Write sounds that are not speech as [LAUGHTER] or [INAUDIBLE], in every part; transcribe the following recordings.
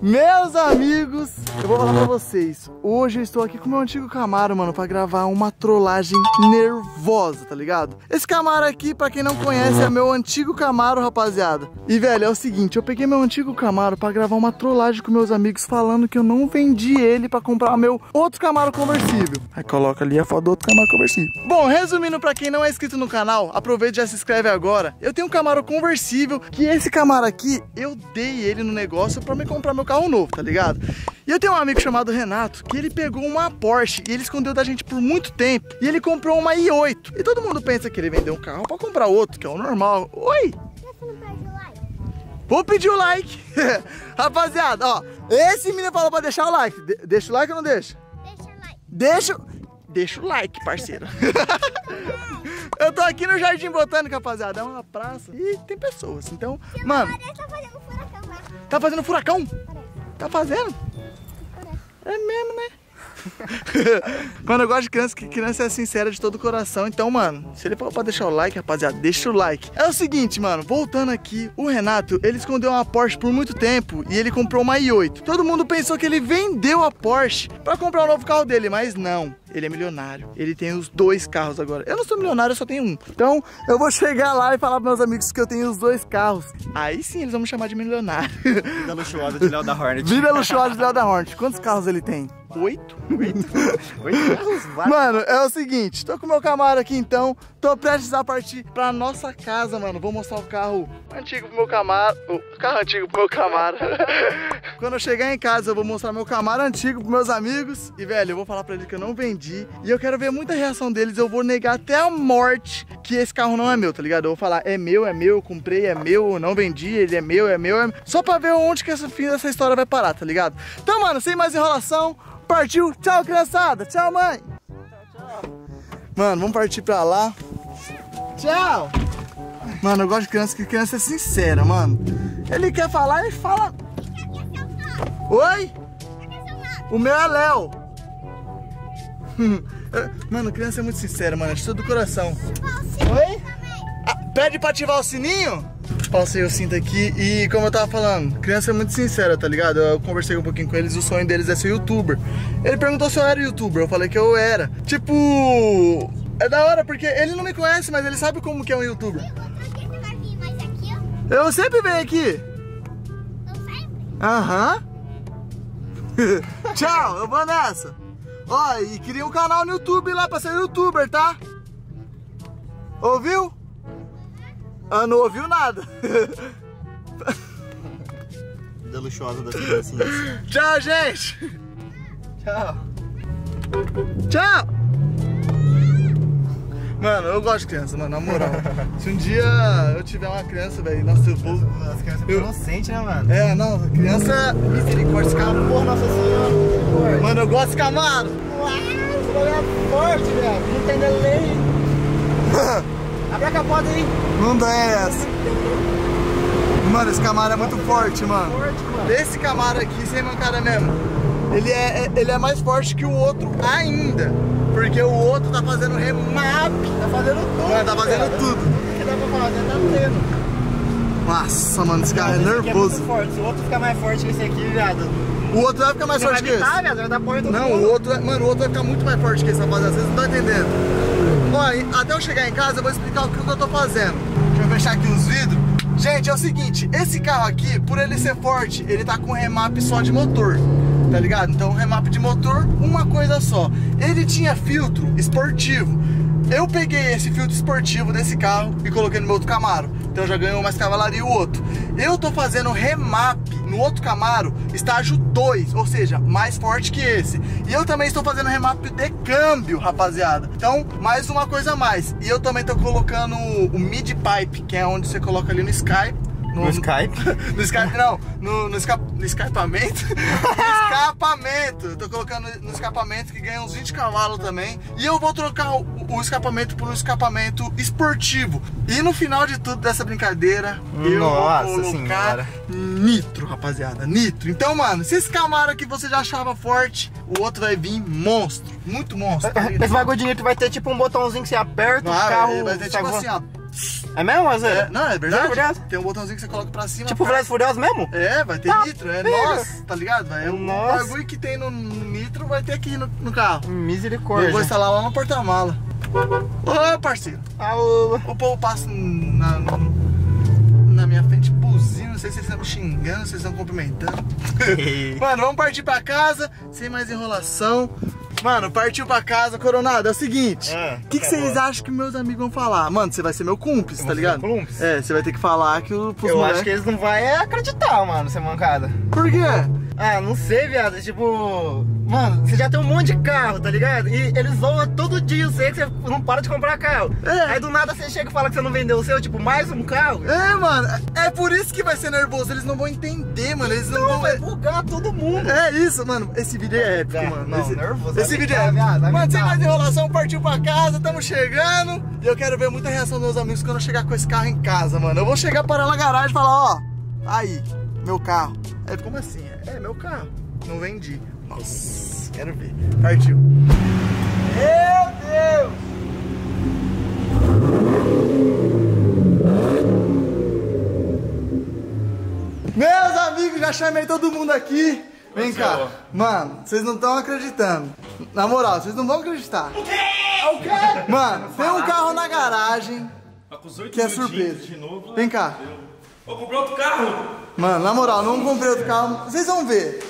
Meus amigos, eu vou falar pra vocês. Hoje eu estou aqui com meu antigo Camaro, mano, pra gravar uma trollagem nervosa, tá ligado? Esse Camaro aqui, pra quem não conhece, é meu antigo Camaro, rapaziada. E, velho, é o seguinte, eu peguei meu antigo Camaro pra gravar uma trollagem com meus amigos falando que eu não vendi ele pra comprar meu outro Camaro conversível. Aí coloca ali a foto do outro Camaro conversível. Bom, resumindo pra quem não é inscrito no canal, aproveita e já se inscreve agora. Eu tenho um Camaro conversível, que esse Camaro aqui, eu dei ele no negócio pra me comprar meu carro novo, tá ligado? E eu tenho um amigo chamado Renato, que ele pegou uma Porsche e ele escondeu da gente por muito tempo. E ele comprou uma i8. E todo mundo pensa que ele vendeu um carro pra comprar outro, que é o normal. Oi! Vou pedir o like. [LAUGHS] Rapaziada, ó, esse menino falou pra deixar o like. De deixa o like ou não deixa? Deixa o like. Deixa, deixa o like, parceiro. [LAUGHS] eu tô aqui no Jardim Botânico, rapaziada. É uma praça e tem pessoas. Então, mano, Parece que tá fazendo furacão lá. tá fazendo furacão? Tá fazendo? É mesmo, né? [LAUGHS] mano, eu gosto de criança, que criança é sincera de todo o coração. Então, mano, se ele falou pra deixar o like, rapaziada, deixa o like. É o seguinte, mano, voltando aqui, o Renato, ele escondeu uma Porsche por muito tempo e ele comprou uma i8. Todo mundo pensou que ele vendeu a Porsche pra comprar o novo carro dele, mas não. Ele é milionário. Ele tem os dois carros agora. Eu não sou milionário, eu só tenho um. Então, eu vou chegar lá e falar pros meus amigos que eu tenho os dois carros. Aí sim, eles vão me chamar de milionário. Vida luxuosa de Léo da Hornet. Vida luxuosa de Léo da Hornet. Quantos carros ele tem? [LAUGHS] Oito? Oito carros, vai. Mano, é o seguinte, tô com o meu Camaro aqui então, tô prestes a partir pra nossa casa, mano. Vou mostrar o carro antigo pro meu Camaro, o carro antigo pro meu Camaro. [LAUGHS] Quando eu chegar em casa, eu vou mostrar meu Camaro antigo pros meus amigos e, velho, eu vou falar pra eles que eu não vendi e eu quero ver muita reação deles. Eu vou negar até a morte que esse carro não é meu, tá ligado? Eu vou falar, é meu, é meu, eu comprei, é meu, eu não vendi, ele é meu, é meu, é... só pra ver onde que essa fim dessa história vai parar, tá ligado? Então, mano, sem mais enrolação, partiu. Tchau, criançada. Tchau, mãe. Mano, vamos partir pra lá. Tchau! Mano, eu gosto de criança, que criança é sincera, mano. Ele quer falar, ele fala. Oi? O meu é Léo. [LAUGHS] Mano, criança é muito sincera, mano. É de todo o coração. Oi? Ah, pede pra ativar o sininho? Passei o cinto aqui e como eu tava falando, criança é muito sincera, tá ligado? Eu conversei um pouquinho com eles, o sonho deles é ser youtuber. Ele perguntou se eu era youtuber, eu falei que eu era. Tipo, é da hora porque ele não me conhece, mas ele sabe como que é um youtuber. Eu sempre venho aqui. Aham. [LAUGHS] Tchau, eu vou nessa. Ó, e queria um canal no YouTube lá pra ser youtuber, tá? Ouviu? Ah, não ouviu nada. [LAUGHS] Vida luxuosa das criancinhas. Tchau, gente. Tchau. Tchau. Mano, eu gosto de criança, mano, na moral. [LAUGHS] Se um dia eu tiver uma criança, velho, nossa, eu vou... As crianças Eu- inocentes, né, mano? É, não, criança... Misericórdia, esse carro, porra, nossa senhora. Mano, eu gosto desse Camaro. Uau, é forte, velho. Não tem delay. [LAUGHS] A capota aí. Não dá essa. Mano, esse Camaro é muito forte, mano. Esse Camaro aqui, sem mancada mesmo, ele é, é- ele é mais forte que o outro ainda. Porque o outro tá fazendo remap. Tá fazendo tudo. Mano, tá fazendo cara. tudo. Tudo que dá pra fazer, tá tendo. Nossa, mano, esse carro é aqui nervoso. muito forte. Se o outro ficar mais forte que esse aqui, viado. O outro vai ficar mais forte que esse. Não, mundo. o outro, é- mano, o outro vai ficar muito mais forte que esse, rapaziada. Vocês não estão entendendo. Ó, até eu chegar em casa, eu vou explicar o que eu tô fazendo. Deixa eu fechar aqui os vidros. Gente, é o seguinte, esse carro aqui, por ele ser forte, ele tá com remap só de motor. Tá ligado? Então, remap de motor, uma coisa só. Ele tinha filtro esportivo. Eu peguei esse filtro esportivo desse carro e coloquei no meu outro Camaro. Então já ganhou mais cavalaria o outro. Eu tô fazendo remap no outro Camaro, estágio 2, ou seja, mais forte que esse. E eu também estou fazendo remap de câmbio, rapaziada. Então, mais uma coisa a mais. E eu também tô colocando o mid pipe, que é onde você coloca ali no Skype. No Skype? [LAUGHS] no Skype, não. No, no, esca, no escapamento. no [LAUGHS] escapamento. Tô colocando no escapamento que ganha uns 20 cavalos também. E eu vou trocar o, o escapamento por um escapamento esportivo. E no final de tudo dessa brincadeira, eu Nossa vou colocar senhora. nitro, rapaziada. Nitro. Então, mano, se esse Camaro aqui você já achava forte, o outro vai vir monstro. Muito monstro. tá? Esse bagulho de nitro vai ter tipo um botãozinho que você aperta, o carro... vai ter tipo assim, ó. É mesmo, mas É, é? não, é verdade. Verdade. Tem um botãozinho que você coloca pra cima. Tipo Velozes Furiosos mesmo? É, vai ter Tá, nitro, é nós, tá ligado? É um Nossa. bagulho que tem no nitro, vai ter aqui no, no carro. Eu Misericórdia. vou instalar lá no porta-mala. Ô, parceiro. Alô. O povo passa na, na minha frente buzina, não sei se eles estão me xingando, se eles estão cumprimentando. [LAUGHS] Mano, vamos partir pra casa, sem mais enrolação. Mano, partiu pra casa, Coronado, é o seguinte. Ah, O que, que tá vocês acham que meus amigos vão falar? Mano, você vai ser meu cúmplice, tá ligado? meu cúmplice? É, você vai ter que falar que o Eu moleque- acho que eles não vão é acreditar, mano, ser mancada. Por quê? Ah, não sei, viado. Tipo, mano, você já tem um monte de carro, tá ligado? E eles zoam todo dia, eu sei que você não para de comprar carro. É. Aí do nada você chega e fala que você não vendeu o seu, tipo, mais um carro. É, mano, é por isso que vai ser nervoso. Eles não vão entender, mano. Eles não, Não, vão. vai bugar todo mundo. É isso, mano. Esse vídeo é épico, Não, mano. não, esse, nervoso, Esse vídeo é viado, mano, sem mais enrolação, partiu pra casa, tamo chegando. E eu quero ver muita reação dos meus amigos quando eu chegar com esse carro em casa, mano. Eu vou chegar parar na garagem e falar, ó, aí, meu carro. É, como assim? É, é meu carro. Não vendi. Nossa, quero ver. Partiu. Meu Deus! Meus amigos, já chamei todo mundo aqui. Vem cá. Mano, vocês não estão acreditando. Na moral, vocês não vão acreditar. O quê? O quê? Mano, tem um carro na garagem Tá que é surpresa. De novo. Vem cá. Vou comprar outro carro. Mano, na moral, não comprei outro carro. Vocês vão ver.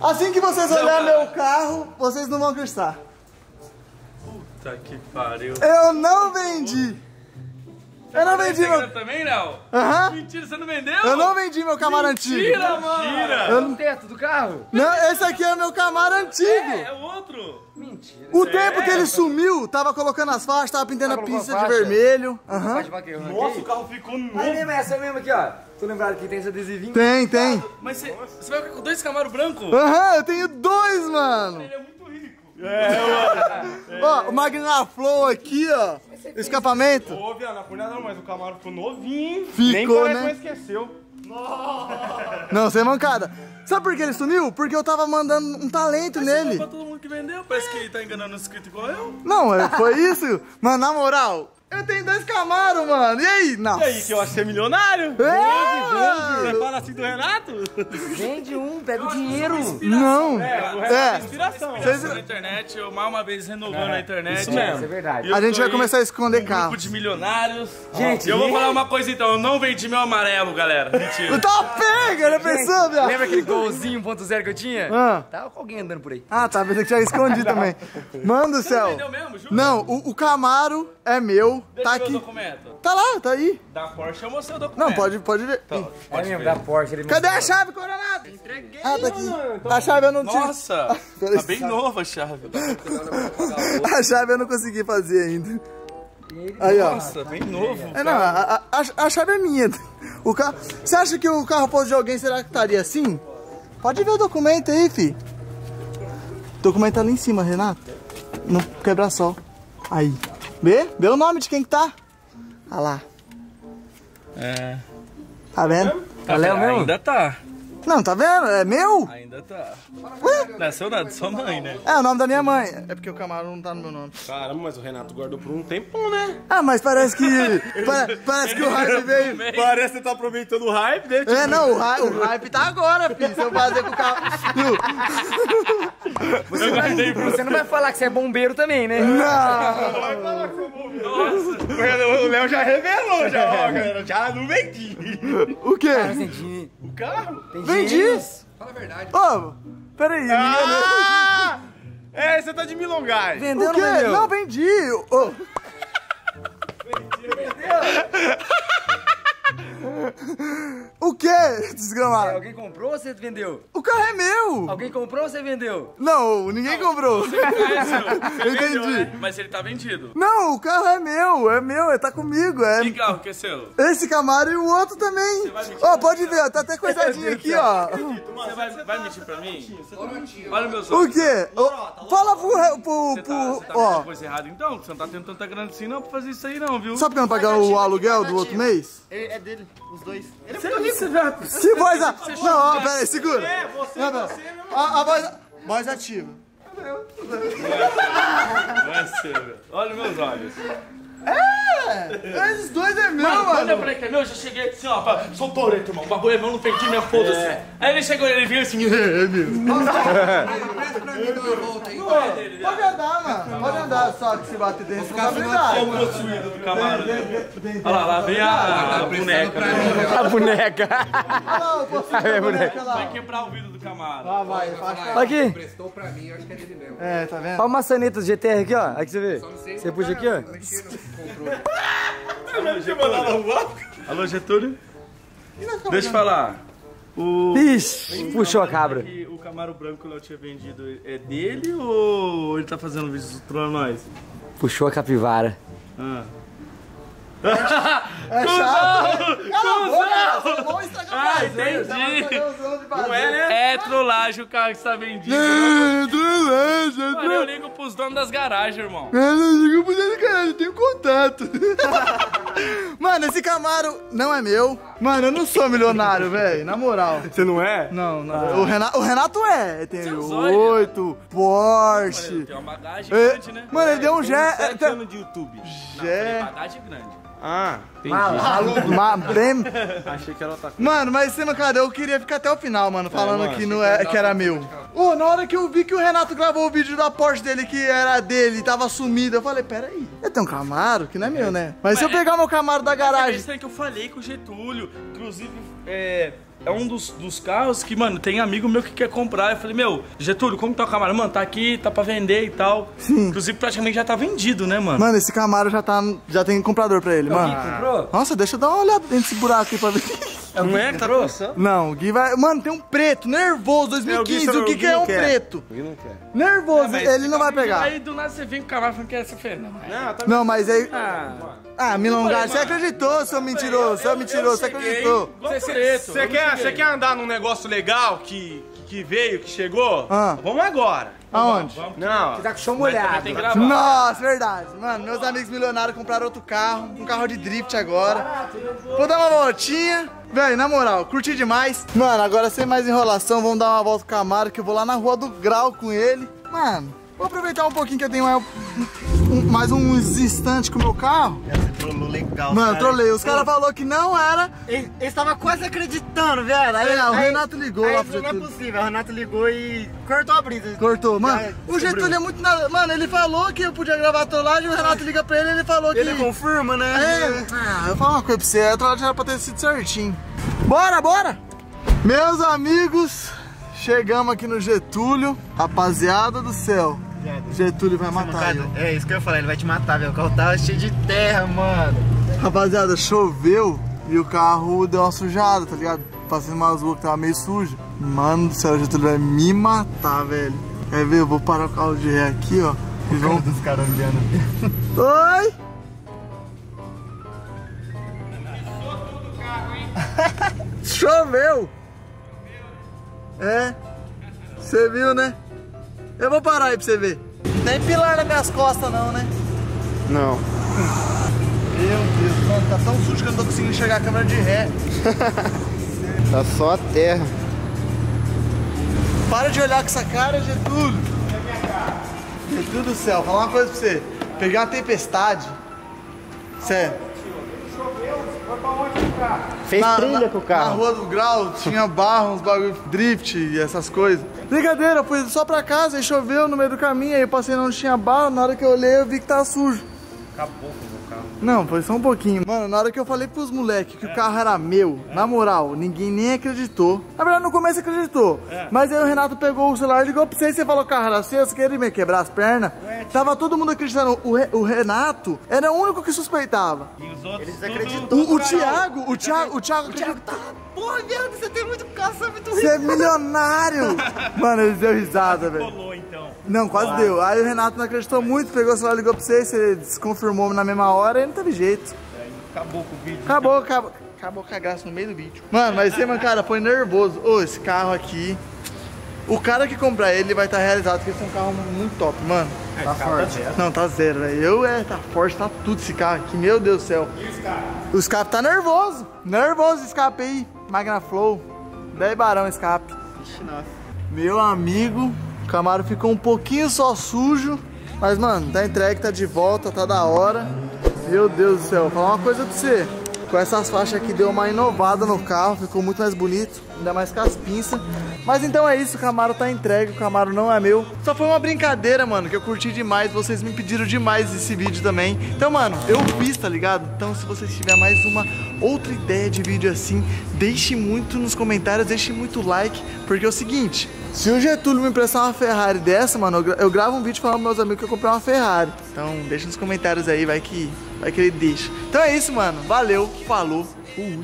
Assim que vocês olharem meu carro, vocês não vão acreditar. Tá que pariu. Eu não vendi. Eu não vendi meu. também, Léo? Aham. Mentira, você não vendeu? Eu não vendi meu Camaro antigo. Tira, mano. Tira. Eu não- teto do carro? Não, esse aqui é meu Camaro antigo. É o outro. Mentira. O tempo que ele sumiu, tava colocando as faixas, tava pintando a pista a de vermelho. Aham. Né? Nossa, o carro ficou Aí novo. mesmo, essa mesmo aqui, ó. Tô lembrado que tem esse adesivinho. Tem, tem. Mas você, você vai ficar com dois Camaro branco? Aham, eu tenho dois, mano. Ele é muito rico. Ó, o Magna Flow aqui, ó. Escapamento. Ô, viado, não foi nada não, mas o Camaro ficou novinho. Ficou, Nem parece, né? mas esqueceu. Não, sem mancada. Sabe por que ele sumiu? Porque eu tava mandando um talento nele. Pra todo mundo que vendeu, parece que ele tá enganando o inscrito igual eu. Não, é- foi isso? Mano, na moral, eu tenho dois Camaro, mano. E aí? Não. E aí, que eu acho que você é milionário? É, Você fala assim do Renato? Vende um, pega o dinheiro. Não. O Renato É. é inspiração. Vocês- Na internet, eu mais uma vez renovando a internet. isso mesmo. Isso é verdade. A gente vai começar a esconder um carro. grupo de milionários. Gente, E eu vou falar uma coisa então, eu não vendi meu amarelo, galera. Mentira. Tá pega, já pensou, viado? Lembra aquele golzinho 1.0 que eu tinha? Ah. Tava com alguém andando por aí. Ah, tá, pensei que tinha escondido [LAUGHS] também. Mano do céu. Vendeu mesmo, juro? Não, o, o Camaro é meu, Deixa tá eu ver o aqui. documento. Tá lá, tá aí. Da Porsche eu mostrei o documento. Não, pode, pode ver. É mesmo, da Porsche. Ele Cadê a chave, Coronado? Entreguei. Ah, tá aqui. A chave eu não tinha. Nossa, [LAUGHS] tá bem nova a chave. [LAUGHS] A chave eu não consegui fazer ainda. Aí, ó. Nossa, bem novo. É, não, a, a, a- a chave é minha. O carro... Você acha que o carro fosse de alguém, será que estaria assim? Pode ver o documento aí, fi. O documento tá ali em cima, Renato. No quebra-sol. Aí. Vê? Vê o nome de quem que tá. Ah lá. É. Tá vendo? Tá mesmo? Ainda tá. Não, tá vendo? É meu? Ainda tá. Ué? Não é seu nada, sua mãe, né? É o nome da minha mãe. É porque o Camaro não tá no meu nome. Caramba, mas o Renato guardou por um tempão, né? Ah, mas parece que. [LAUGHS] pare- parece que o hype veio. [LAUGHS] Parece que você tá aproveitando o hype, né? É, não, o, o hype tá agora, filho. Se eu fazer com o carro. [LAUGHS] Você, vai- você não vai falar que você é bombeiro também, né? Não! O Léo já revelou, já, ó, [LAUGHS] galera. Já não vendi. O quê? O carro? Vendi! Fala a verdade. Ô, peraí. Ah! É, você tá de milongagem. Vendeu o ou quê? não vendeu? Não, vendi. Ô. O quê, desgramado? Alguém comprou ou você vendeu? O carro é meu! Alguém comprou ou você vendeu? Não, ninguém comprou. [LAUGHS] Entendi. Mas ele tá vendido. Não, o carro é meu, é meu, é, tá comigo. Que É carro que é seu? esse Camaro e o outro também. Ó, pode ver, ó, tá até coisadinho [LAUGHS] aqui, ó. Você vai, vai mentir pra mim? Olha meus O olhos. quê? Ô, Fala pro. pro, Você tá, pro você tá fazendo ó, coisa errada então? Você não tá tendo tanta grana assim não pra fazer isso aí não, viu? só porque eu não pagar o aluguel do outro mês? É, é dele, os dois. Você é rico, você vai... Que voz a... Não, ó, pera aí, segura. É, você, não, você a, a voz... Voz ativa. Vai ser, velho. Olha meus olhos. É! Esses dois é meu, Mano, quando eu mano. falei que é meu, eu já cheguei assim, ó, fala, sou Toreto, irmão. O bagulho é meu, não perdi minha foda-se. Aí ele chegou e ele veio assim, [LAUGHS] é meu. Presta [LAUGHS] pra mim, dá uma volta aí. Pode andar. Pode andar, só que se bater tem responsabilidade. É o possuído do. Olha lá, lá vem a, a boneca. Né? A boneca. Olha lá, o possuído boneca lá. Vai quebrar o vidro do Camaro. Ah, vai, faz Aqui. Prestou pra mim, acho que é dele mesmo. É, tá vendo? Olha a maçaneta do GTR aqui, ó. Aqui você vê. Você puxa aqui, ó. no controle. [LAUGHS] Alô, Getúlio? Deixa eu falar. O... Ixi, puxou a cabra. o Camaro branco que o Léo tinha vendido é dele ou ele tá fazendo vídeo pra nós? Puxou a capivara. Ah. [LAUGHS] É chato. Cala a boca, vocês vão estragar o Ah, entendi. Não é, né? É trollagem o carro que está vendido. É, trollagem, Mano, eu ligo pros donos das garagens, irmão. Eu não digo pro dele, cara, eu tenho contato. [LAUGHS] Mano, esse Camaro não é meu. Mano, eu não sou milionário, velho, na moral. Você não é? Não, não. O, Renato, o Renato é. Tem oito, Porsche. Tem uma bagagem É, grande, né? Mano, ele deu um Jé. Sete anos de YouTube. Tem Jé. bagagem grande. Ah, entendi. Ma- bem- Achei que era outra coisa. Mano, mas esse cara, eu queria ficar até o final, mano, falando mano, que, não é, que era meu. Ô, na hora que eu vi que o Renato gravou o vídeo da Porsche dele, que era dele, tava sumido, eu falei, peraí, eu tenho um Camaro, que não é meu, né? Mas se eu pegar meu Camaro da É garagem... isso aí que eu falei com o Getúlio. Inclusive, é, é um dos, dos carros que, mano, tem amigo meu que quer comprar. Eu falei, meu, Getúlio, como tá o Camaro? Mano, tá aqui, tá pra vender e tal. Sim. Inclusive, praticamente já tá vendido, né, mano? Mano, esse Camaro já tá, já tem comprador pra ele, mano. Comprou? Nossa, deixa eu dar uma olhada dentro desse buraco aqui pra ver. Não é que tá passando? Não, o Gui vai... Mano, tem um preto, nervoso, 2015, o que que é um preto? Ele não quer. Nervoso, Mas ele não vai pegar. Aí do nada você vem com o Camaro falando que é essa feira. Não, é. Não, tá Não, mas aí... Ah, Ah, Milongar, você acreditou, seu mentiroso, seu mentiroso, você acreditou. Você quer, você quer andar num negócio legal que, que veio, que chegou? Ah. Vamos agora. Aonde? Não. Tá com chão molhado. tem que gravar. Nossa, verdade. Mano, meus amigos milionários compraram outro carro, um carro de drift agora. Vou dar uma voltinha. Véi, na moral, curti demais. Mano, agora sem mais enrolação, vamos dar uma volta com o Camaro, que eu vou lá na Rua do Grau com ele. Mano, vou aproveitar um pouquinho que eu tenho mais, um- mais uns instantes com o meu carro. Trollou legal. Mano, trolei. Os caras falaram que não era. Ele, ele tava quase acreditando, velho. Aí, É, o Renato ligou aí lá pro Não é possível. O Renato ligou e cortou a brisa. Cortou. Mano, Já o. Getúlio é muito nada. Mano, ele falou que eu podia gravar a trollagem, o Renato liga pra ele e ele falou que. Ele confirma, né? É, ah, eu falo uma coisa pra você, a trollagem era pra ter sido certinho. Bora, bora! Meus amigos, chegamos aqui no Getúlio. Rapaziada do céu, Getúlio vai matar eu. É isso que eu ia falar, ele vai te matar, velho. O carro tava cheio de terra, mano. Rapaziada, choveu e o carro deu uma sujada, tá ligado? Passando umas ruas que tava meio suja. Mano do céu, o Getúlio vai me matar, velho. Quer ver? Eu vou parar o carro de ré aqui, ó. E vão... Dos caras olhando. [LAUGHS] Oi! [LAUGHS] Choveu! É? Você viu, né? Eu vou parar aí pra você ver. Nem pilar nas minhas costas, não, né? Não. Meu Deus, mano, tá tão sujo que eu não tô conseguindo enxergar a câmera de ré. [LAUGHS] Tá só a terra. Para de olhar com essa cara, Getúlio. Getúlio do céu, falar uma coisa pra você. Peguei uma tempestade. Sério. Fez Na- trilha na- com o Na carro. rua do grau tinha barro, uns bagulho drift e essas coisas. Brincadeira, eu fui só pra casa e choveu no meio do caminho, aí eu passei onde tinha barro, na hora que eu olhei eu vi que tava sujo. Acabou carro. Não, foi só um pouquinho. Mano, na hora que eu falei pros moleques que o carro era meu, na moral, ninguém nem acreditou. Na verdade, no começo acreditou. Mas aí o Renato pegou o celular, ligou pra você e você falou que o carro era seu, você queria me quebrar as pernas. Tava todo mundo acreditando. O, Re- o Renato era o único que suspeitava. E os outros Eles acreditam. O, o Thiago, o Thiago, o Thiago acreditou. Porra, viado, você tem muito carro, é muito Você é milionário! [LAUGHS] Mano, ele deu risada, velho. Então. Não, quase deu. Aí o Renato não acreditou muito, pegou o celular, ligou pra você, você desconfirmou na mesma hora e não teve jeito. Acabou com o vídeo. Acabou, acabou. Acabou com a graça no meio do vídeo. Mano, mas você, mano, cara, foi nervoso. Ô, esse carro aqui. O cara que comprar ele vai estar realizado, porque esse é um carro muito top, mano. Tá forte. Não, tá zero, velho. Eu é, tá forte, tá tudo esse carro aqui, meu Deus do céu. E o escape? O escape tá nervoso. Nervoso o escape aí. Magna Flow. 10 barão escape. Meu amigo, o Camaro ficou um pouquinho só sujo. Mas, mano, tá entregue, tá de volta, tá da hora. Meu Deus do céu, vou falar uma coisa pra você. Com essas faixas aqui deu uma inovada no carro, ficou muito mais bonito, ainda mais com as pinças. Mas então é isso, o Camaro tá entregue, o Camaro não é meu. Só foi uma brincadeira, mano, que eu curti demais, vocês me pediram demais esse vídeo também. Então, mano, eu fiz, tá ligado? Então, se vocês tiverem mais uma outra ideia de vídeo assim, deixe muito nos comentários, deixe muito like, porque é o seguinte, se o Getúlio me emprestar uma Ferrari dessa, mano, eu gra- eu gravo um vídeo falando pros meus amigos que eu comprei uma Ferrari. Então, deixa nos comentários aí, vai que, vai que ele deixa. Então é isso, mano. Valeu, falou, fui.